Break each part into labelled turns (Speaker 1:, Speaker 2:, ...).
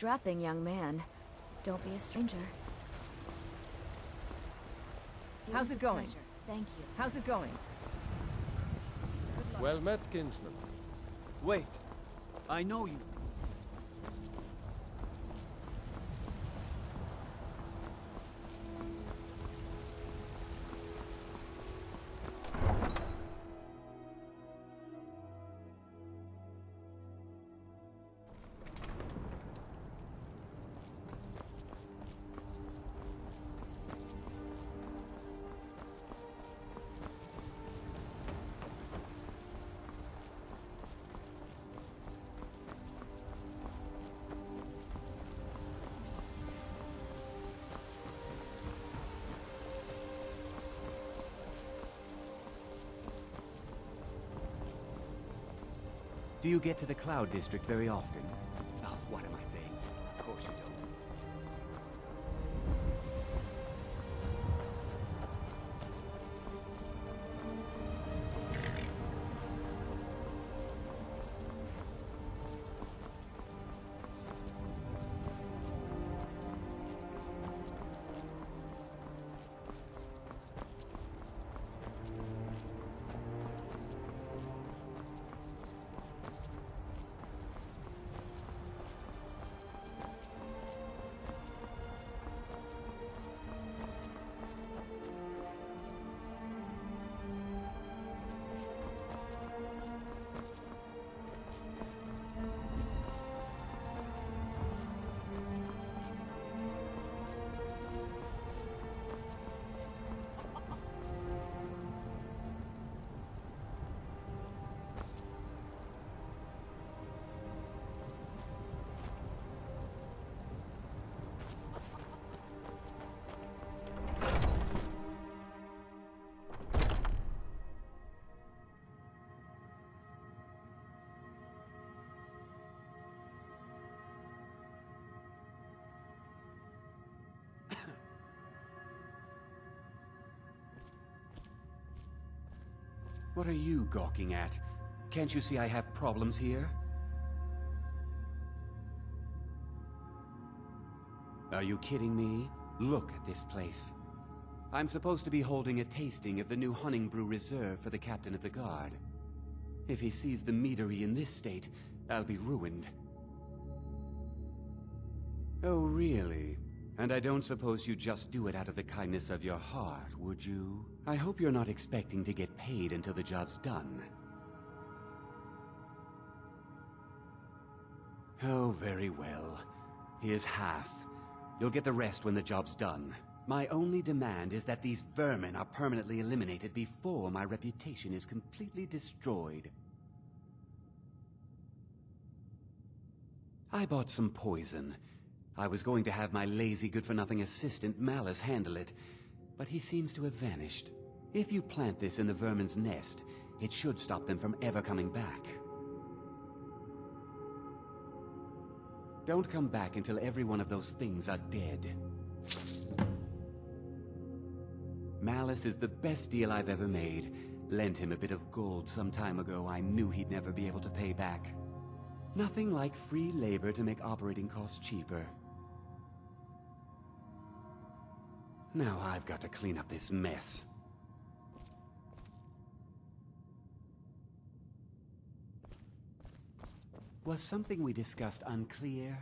Speaker 1: You're a strapping young man. Don't be a stranger.
Speaker 2: How's it going?
Speaker 1: pleasure. Thank you.
Speaker 2: How's it going?
Speaker 3: Well met, kinsman.
Speaker 4: Wait. I know you.
Speaker 5: Do you get to the Cloud District very often? What are you gawking at? Can't you see I have problems here? Are you kidding me? Look at this place. I'm supposed to be holding a tasting of the new Honningbrew Reserve for the Captain of the Guard. If he sees the meadery in this state, I'll be ruined. Oh, really? And I don't suppose you just do it out of the kindness of your heart, would you? I hope you're not expecting to get paid until the job's done. Oh, very well. Here's half. You'll get the rest when the job's done. My only demand is that these vermin are permanently eliminated before my reputation is completely destroyed. I bought some poison. I was going to have my lazy good-for-nothing assistant Mallus handle it, but he seems to have vanished. If you plant this in the vermin's nest, it should stop them from ever coming back. Don't come back until every one of those things are dead. Mallus is the best deal I've ever made. Lent him a bit of gold some time ago I knew he'd never be able to pay back. Nothing like free labor to make operating costs cheaper. Now I've got to clean up this mess. Was something we discussed unclear?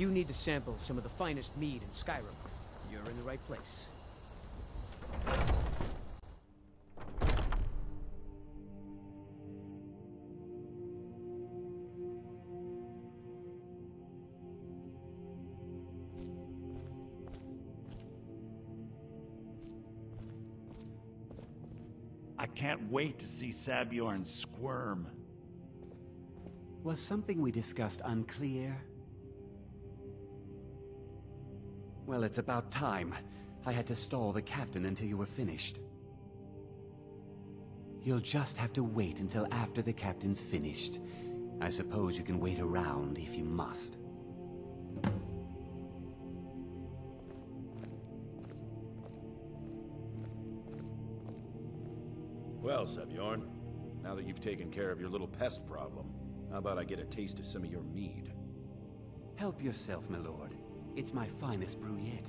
Speaker 2: You need to sample some of the finest mead in Skyrim, you're in the right place.
Speaker 3: I can't wait to see Sabjorn squirm.
Speaker 5: Was something we discussed unclear? Well, it's about time. I had to stall the captain until you were finished. You'll just have to wait until after the captain's finished. I suppose you can wait around if you must.
Speaker 6: Well, Sabjorn, now that you've taken care of your little pest problem, how about I get a taste of some of your mead?
Speaker 5: Help yourself, my lord. It's my finest brew yet.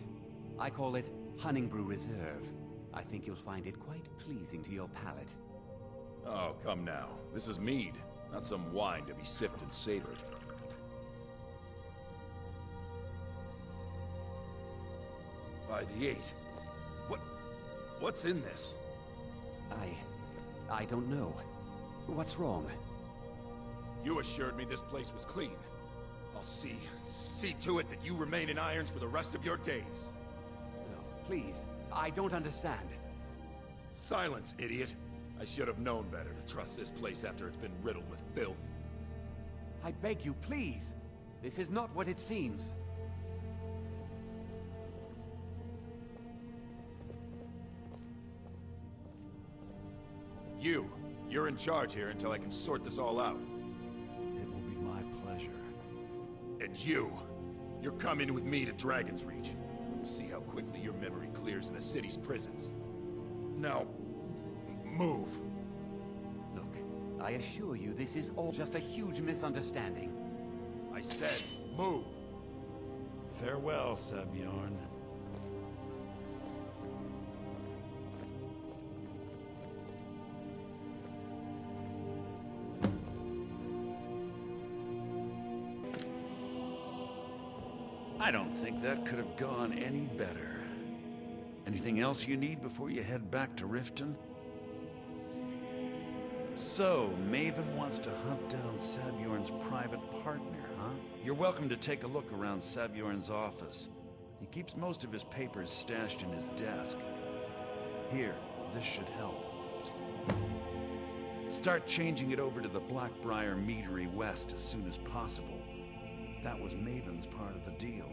Speaker 5: I call it Honningbrew Reserve. I think you'll find it quite pleasing to your palate.
Speaker 6: Oh, come now. This is mead, not some wine to be sipped and savored. By the eight. What... what's in this?
Speaker 5: I... I don't know. What's wrong?
Speaker 6: You assured me this place was clean. I'll see... see to it that you remain in irons for the rest of your days.
Speaker 5: No, please. I don't understand.
Speaker 6: Silence, idiot. I should have known better to trust this place after it's been riddled with filth.
Speaker 5: I beg you, please. This is not what it seems.
Speaker 6: You, you're in charge here until I can sort this all out. You, you're coming with me to Dragon's Reach. We'll see how quickly your memory clears in the city's prisons. Now, move.
Speaker 5: Look, I assure you this is all just a huge misunderstanding.
Speaker 6: I said, move.
Speaker 3: Farewell, Sabjorn. I don't think that could have gone any better. Anything else you need before you head back to Riften? So, Maven wants to hunt down Sabjorn's private partner, huh? You're welcome to take a look around Sabjorn's office. He keeps most of his papers stashed in his desk. Here, this should help. Start changing it over to the Blackbriar Meadery West as soon as possible. That was Maven's part of the deal.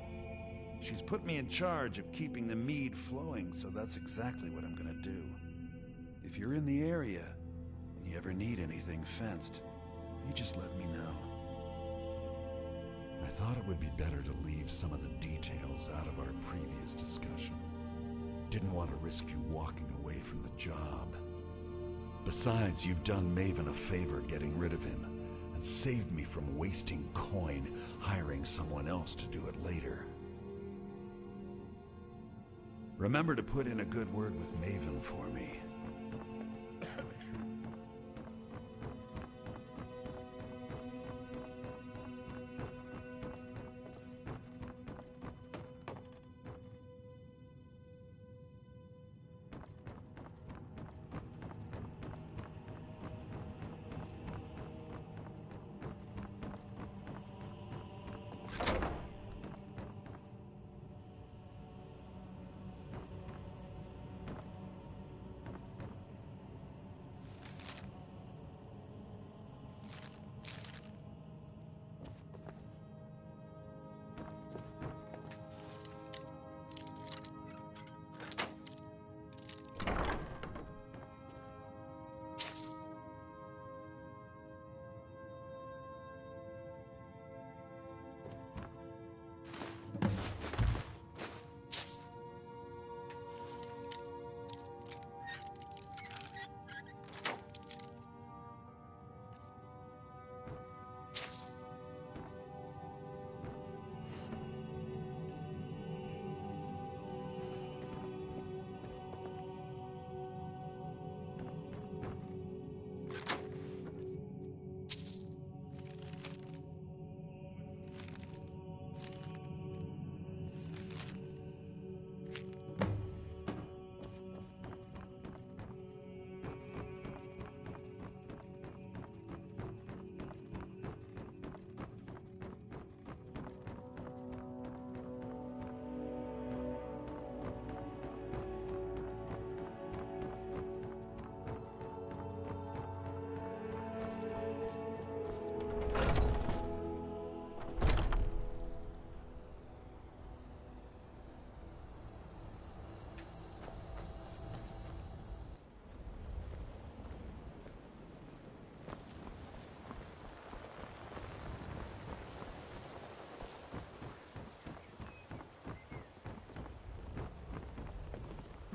Speaker 3: She's put me in charge of keeping the mead flowing, so that's exactly what I'm gonna do. If you're in the area, and you ever need anything fenced, you just let me know. I thought it would be better to leave some of the details out of our previous discussion. Didn't want to risk you walking away from the job. Besides, you've done Maven a favor getting rid of him, and saved me from wasting coin hiring someone else to do it later. Remember to put in a good word with Maven for me.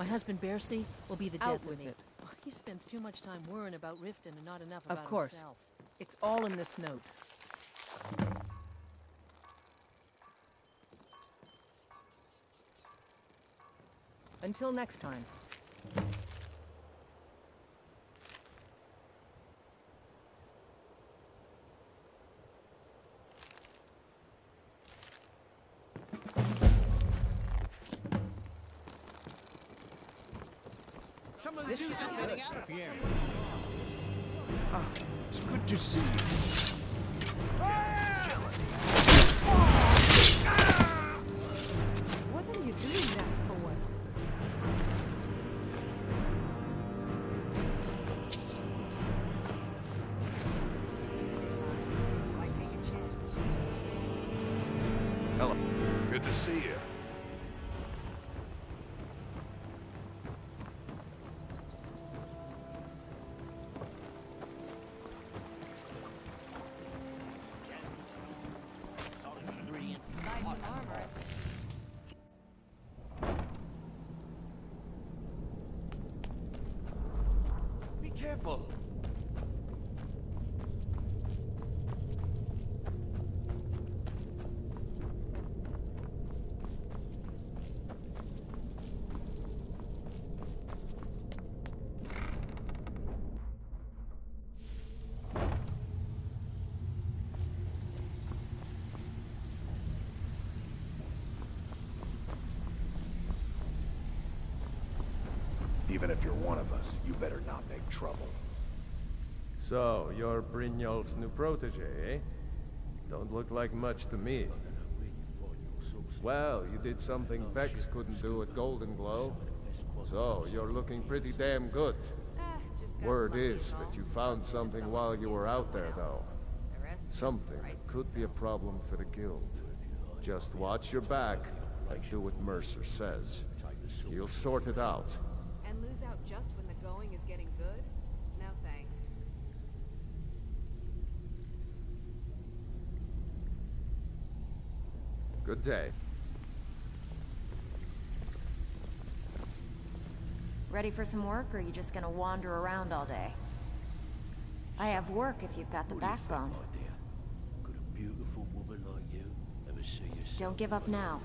Speaker 7: My husband Bersi will be the
Speaker 8: Out
Speaker 7: death
Speaker 8: with
Speaker 7: of me.
Speaker 8: it.
Speaker 7: He spends too much time worrying about Riften and not enough about Of
Speaker 8: course.
Speaker 7: himself.
Speaker 8: It's all in this note. Until next time. This should be good.
Speaker 9: Ah, it's good to see you.
Speaker 8: What are you doing that for?
Speaker 3: Hello. Good to see you.
Speaker 1: Some armor.
Speaker 9: Even if you're one of us, you better not make trouble.
Speaker 10: So, you're Brynjolf's new protege, eh? Don't look like much to me. Well, you did something Vex couldn't do at Golden Glow. So, you're looking pretty damn good. Word is that you found something while you were out there, though. Something that could be a problem for the Guild. Just watch your back and do what Mercer says. He'll sort it out.
Speaker 1: And lose out just when the going is getting good? No thanks.
Speaker 10: Good day.
Speaker 1: Ready for some work, or are you just gonna wander around all day? I have work if you've got the backbone.
Speaker 11: Could a beautiful woman like you ever see yourself?
Speaker 1: Don't give up now.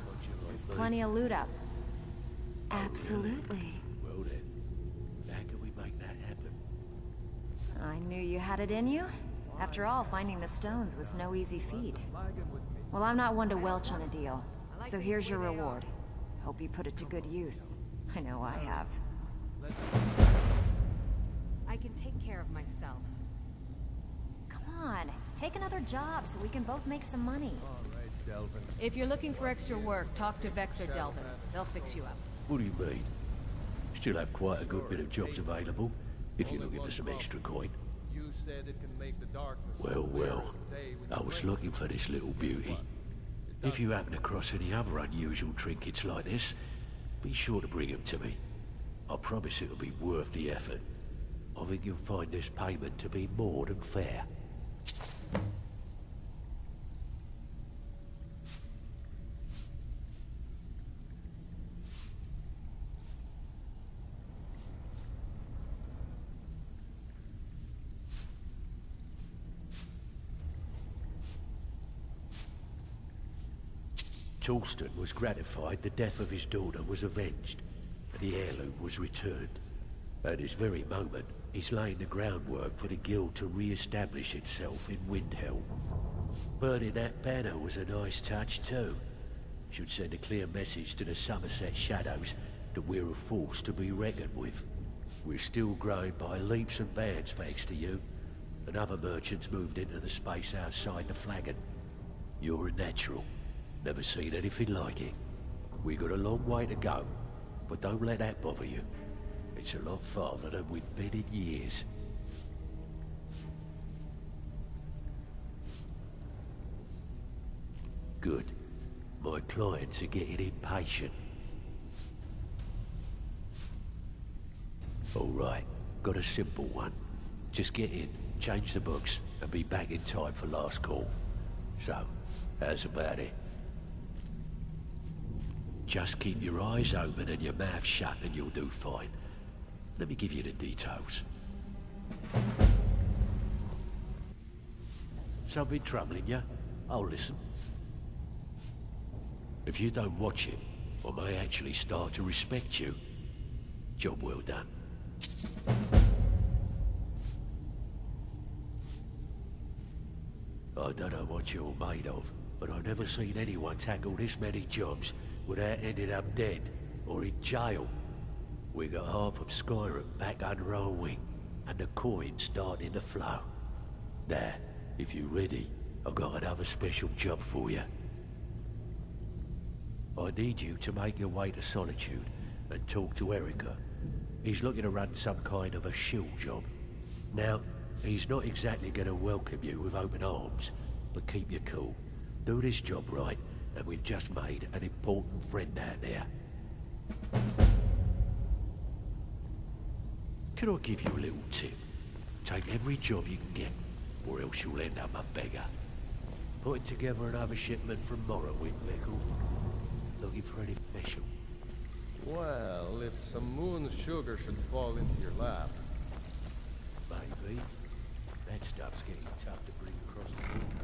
Speaker 1: There's plenty of loot up. Absolutely.
Speaker 11: Well then, how can we make that happen?
Speaker 1: I knew you had it in you. After all, finding the stones was no easy feat. Well, I'm not one to welch on a deal. So here's your reward. Hope you put it to good use. I know I have. I can take care of myself. Come on, take another job so we can both make some money.
Speaker 8: If you're looking for extra work, talk to Vex or Delvin. They'll fix you up.
Speaker 11: What do you mean? Still have quite a good bit of jobs available, if you're looking for some extra coin.
Speaker 10: You said it can make the darkness
Speaker 11: Well, well, I was looking for this little beauty. If you happen across any other unusual trinkets like this, be sure to bring them to me. I promise it'll be worth the effort. I think you'll find this payment to be more than fair. Torsten was gratified the death of his daughter was avenged, and the heirloom was returned. At this very moment, he's laying the groundwork for the guild to re-establish itself in Windhelm. Burning that banner was a nice touch too. Should send a clear message to the Summerset Shadows that we're a force to be reckoned with. We're still growing by leaps and bounds thanks to you, and other merchants moved into the space outside the flagon. You're a natural. Never seen anything like it. We got a long way to go, but don't let that bother you. It's a lot farther than we've been in years. Good. My clients are getting impatient. All right, got a simple one. Just get in, change the books, and be back in time for last call. So, how's about it? Just keep your eyes open and your mouth shut and you'll do fine. Let me give you the details. Something troubling you? I'll listen. If you don't watch it, I may actually start to respect you. Job well done. I don't know what you're made of, but I've never seen anyone tackle this many jobs without ending up dead or in jail. We got half of Skyrim back under our wing, and the coin's starting to flow. Now, if you're ready, I've got another special job for you. I need you to make your way to Solitude and talk to Erikur. He's looking to run some kind of a shield job. Now, he's not exactly going to welcome you with open arms, but keep your cool. Do this job right, and we've just made an important friend out there. Can I give you a little tip? Take every job you can get, or else you'll end up a beggar. Putting together another shipment from Morrowind, Michael. Looking for any special?
Speaker 10: Well, if some moon sugar should fall into your lap.
Speaker 11: Maybe. That stuff's getting tough to bring across the border.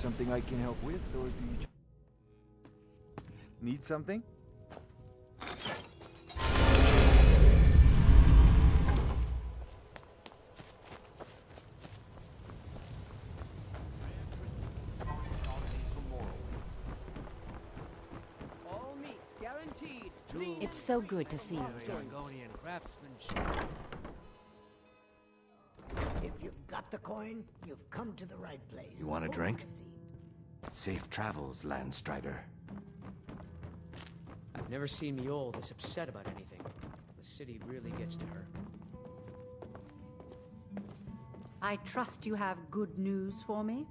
Speaker 12: Something I can help with, or do you need something?
Speaker 2: All meats guaranteed.
Speaker 1: It's so good to see you again.
Speaker 2: Argonian craftsmanship.
Speaker 13: If you've got the coin, you've come to the right place.
Speaker 14: You want a
Speaker 13: Go
Speaker 14: drink?
Speaker 13: Have seat.
Speaker 14: Safe travels, Landstrider.
Speaker 2: I've never seen Mjoll this upset about anything. The city really gets to her.
Speaker 15: I trust you have good news for me?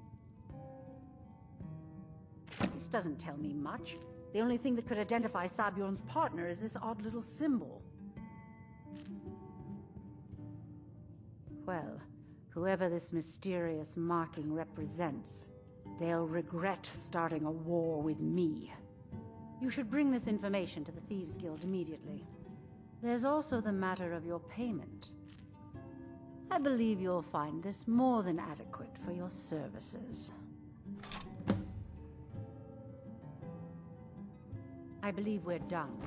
Speaker 15: This doesn't tell me much. The only thing that could identify Sabjorn's partner is this odd little symbol. Well, whoever this mysterious marking represents, they'll regret starting a war with me. You should bring this information to the Thieves Guild immediately. There's also the matter of your payment. I believe you'll find this more than adequate for your services. I believe we're done.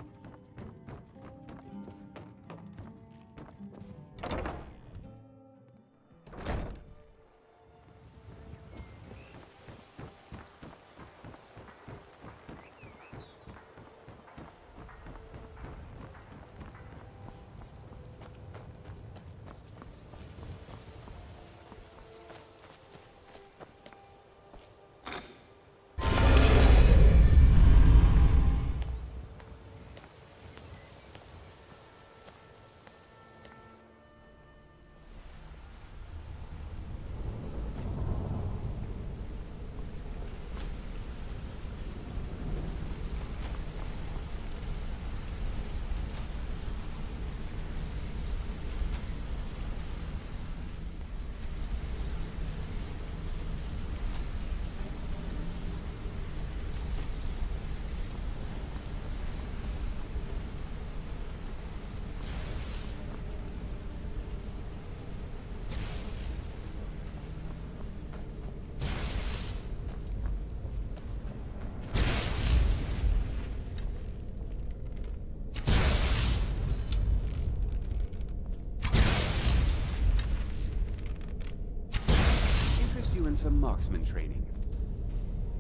Speaker 5: Some marksman training?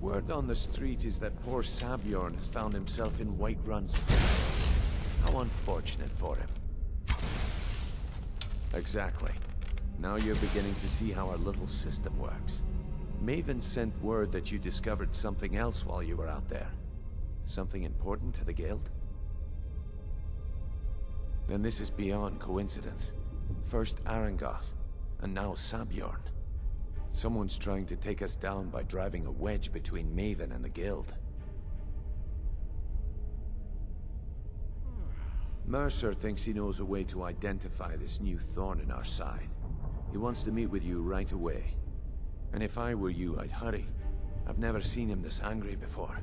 Speaker 16: Word on the street is that poor Sabjorn has found himself in Whiterun's How unfortunate for him. Exactly. Now you're beginning to see how our little system works. Maven sent word that you discovered something else while you were out there. Something important to the Guild? Then this is beyond coincidence. First Aringoth, and now Sabjorn. Someone's trying to take us down by driving a wedge between Maven and the Guild. Mercer thinks he knows a way to identify this new thorn in our side. He wants to meet with you right away. And if I were you, I'd hurry. I've never seen him this angry before.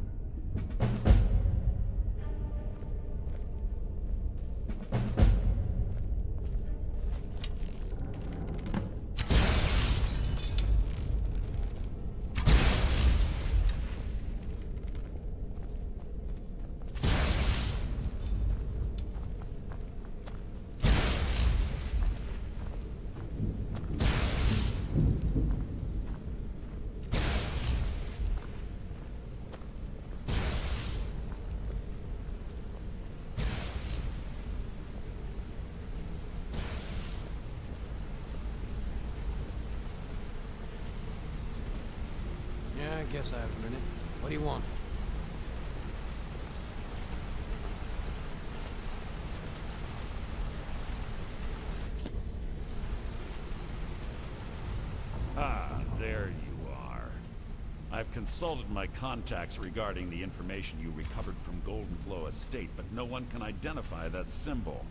Speaker 3: Consulted my contacts regarding the information you recovered from Golden Glow Estate, but no one can identify that symbol.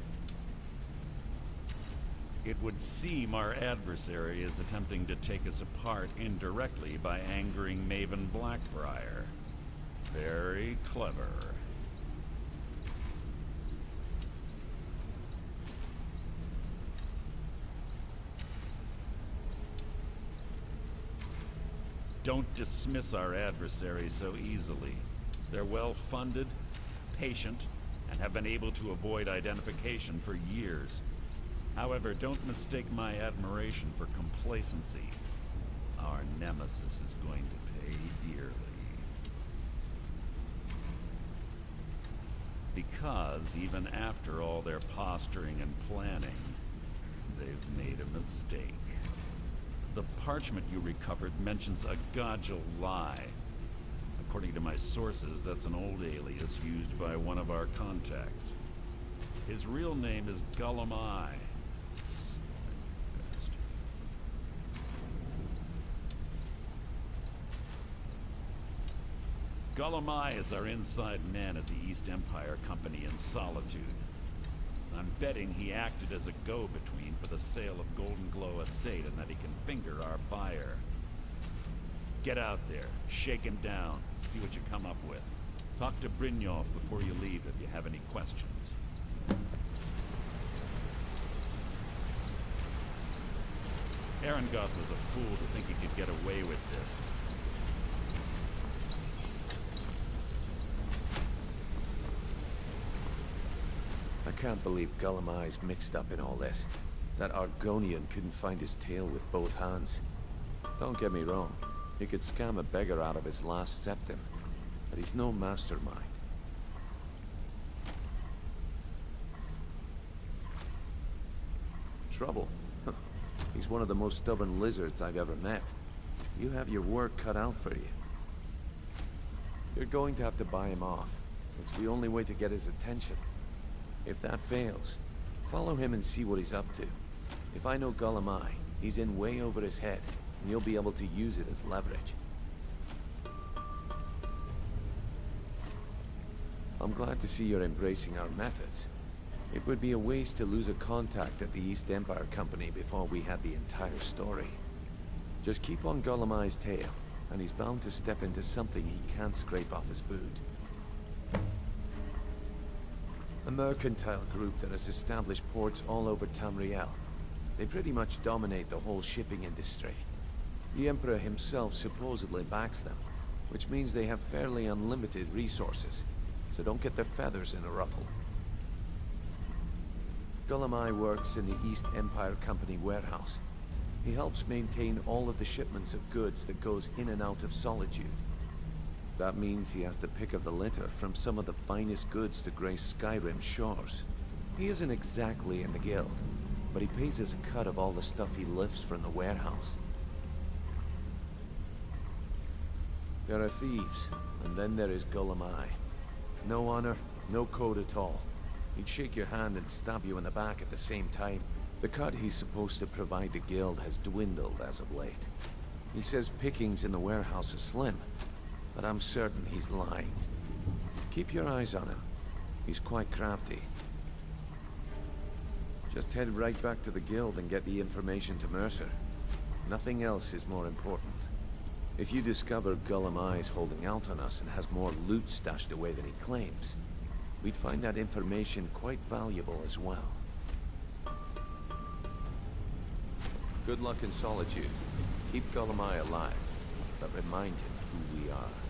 Speaker 3: It would seem our adversary is attempting to take us apart indirectly by angering Maven Blackbriar. Very clever. Don't dismiss our adversaries so easily. They're well funded, patient, and have been able to avoid identification for years. However, don't mistake my admiration for complacency. Our nemesis is going to pay dearly. Because even after all their posturing and planning, they've made a mistake. The parchment you recovered mentions a Godjal lie. According to my sources, that's an old alias used by one of our contacts. His real name is. Gullum Eye is our inside man at the East Empire Company in Solitude. I'm betting he acted as a go-between for the sale of Golden Glow Estate and that he can finger our buyer. Get out there, shake him down, see what you come up with. Talk to Brynjolf before you leave if you have any questions. Aringoth was a fool to think he could get away with this.
Speaker 16: Can't believe Gulum-Ei's mixed up in all this. That Argonian couldn't find his tail with both hands. Don't get me wrong, he could scam a beggar out of his last septim, but he's no mastermind. Trouble? he's one of the most stubborn lizards I've ever met. You have your work cut out for you. You're going to have to buy him off. It's the only way to get his attention. If that fails, follow him and see what he's up to. If I know Gulum-Ei, he's in way over his head, and you'll be able to use it as leverage. I'm glad to see you're embracing our methods. It would be a waste to lose a contact at the East Empire Company before we had the entire story. Just keep on Gulum-Ei's tail, and he's bound to step into something he can't scrape off his boot. A mercantile group that has established ports all over Tamriel. They pretty much dominate the whole shipping industry. The Emperor himself supposedly backs them, which means they have fairly unlimited resources, so don't get their feathers in a ruffle. Eye works in the East Empire Company warehouse. He helps maintain all of the shipments of goods that goes in and out of Solitude. That means he has the pick of the litter from some of the finest goods to grace Skyrim's shores. He isn't exactly in the guild, but he pays us a cut of all the stuff he lifts from the warehouse. There are thieves, and then there is Gulum-Ei. No honor, no code at all. He'd shake your hand and stab you in the back at the same time. The cut he's supposed to provide the guild has dwindled as of late. He says pickings in the warehouse are slim, but I'm certain he's lying. Keep your eyes on him. He's quite crafty. Just head right back to the guild and get the information to Mercer. Nothing else is more important. If you discover Gulum-Ei's holding out on us and has more loot stashed away than he claims, we'd find that information quite valuable as well. Good luck in Solitude. Keep Gulum-Ei alive, but remind him who we are.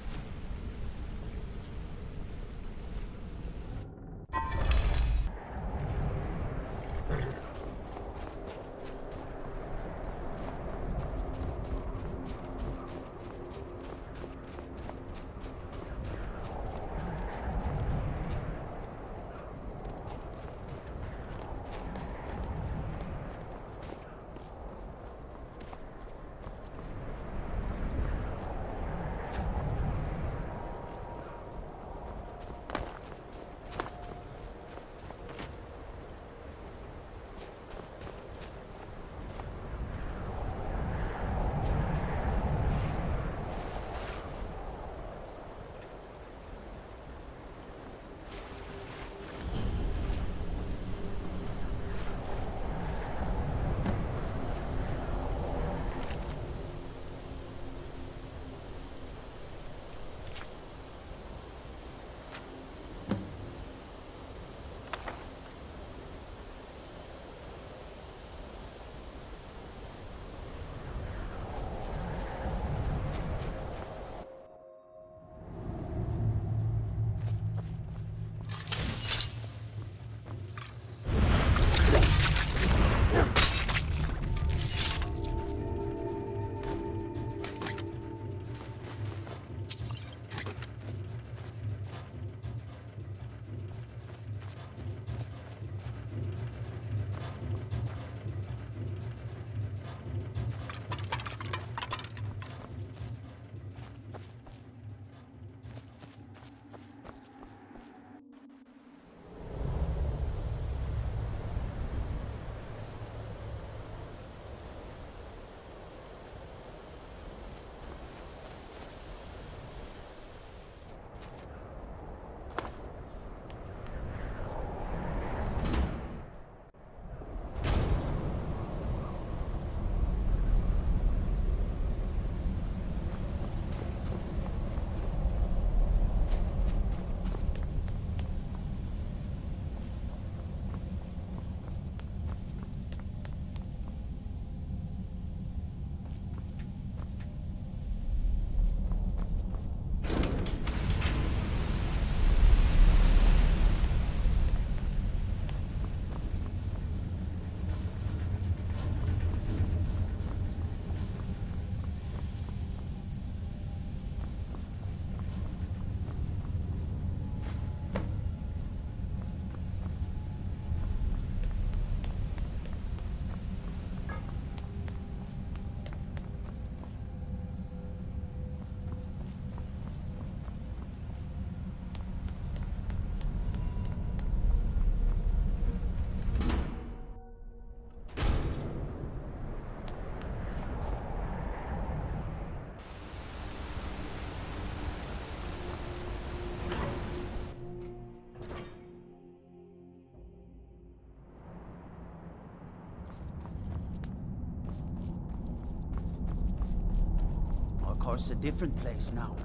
Speaker 17: Course, a different place now.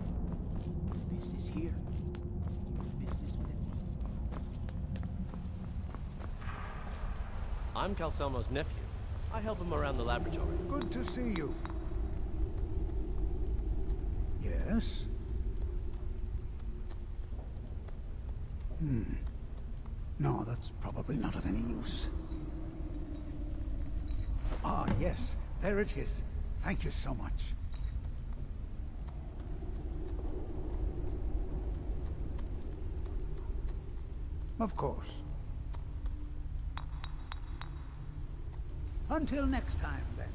Speaker 17: Business here. Business with the.
Speaker 18: I'm Calcelmo's nephew. I help him around the laboratory.
Speaker 19: Good to see you. Yes? Hmm. No, that's probably not of any use. Ah, yes. There it is. Thank you so much. Of course. Until next time, then.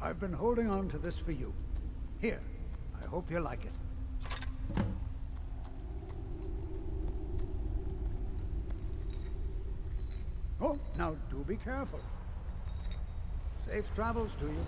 Speaker 19: I've been holding on to this for you. Here, I hope you like it. Oh, now do be careful. Safe travels to you.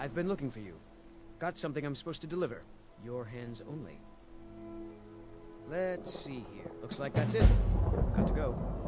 Speaker 2: I've been looking for you. Got something I'm supposed to deliver. Your hands only. Let's see here. Looks like that's it. Got to go.